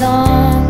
song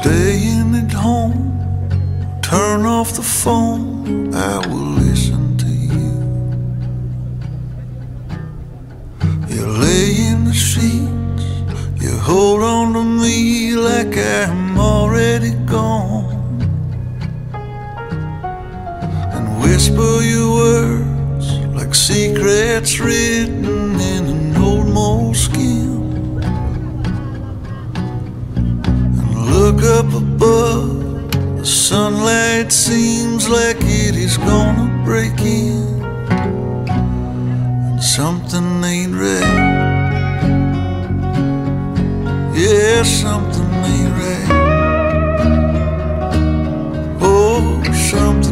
staying at home. Turn off the phone, I will listen to you. You lay in the sheets, you hold on to me like I'm already gone. And whisper your words like secrets written look up above. The sunlight seems like it is gonna break in, and something ain't right. Yeah, something ain't right. Oh, something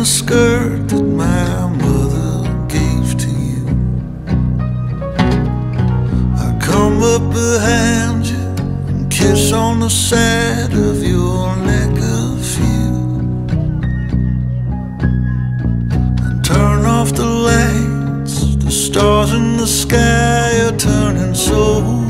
the skirt that my mother gave to you. I come up behind you and kiss on the side of your neck a few. And turn off the lights, the stars in the sky are turning so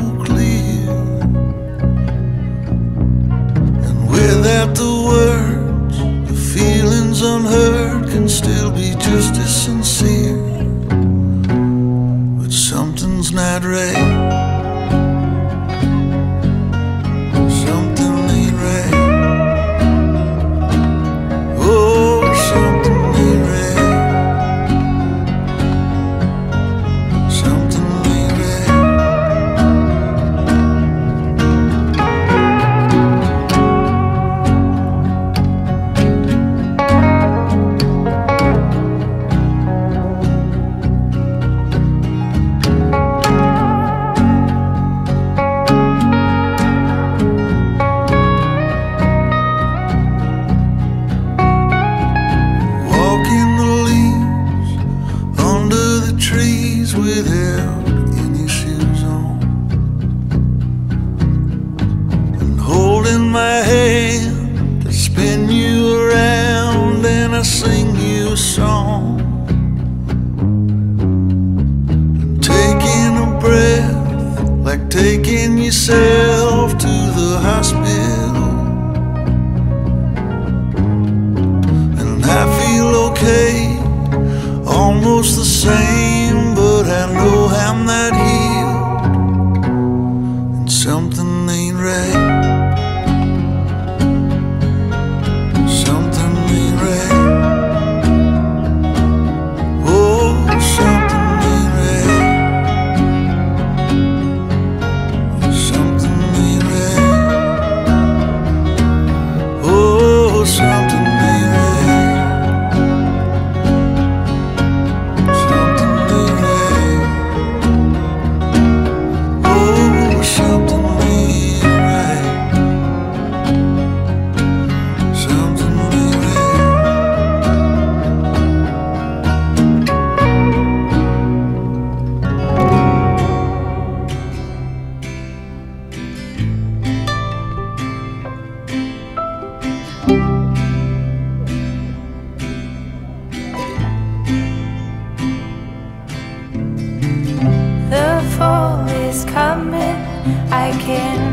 I can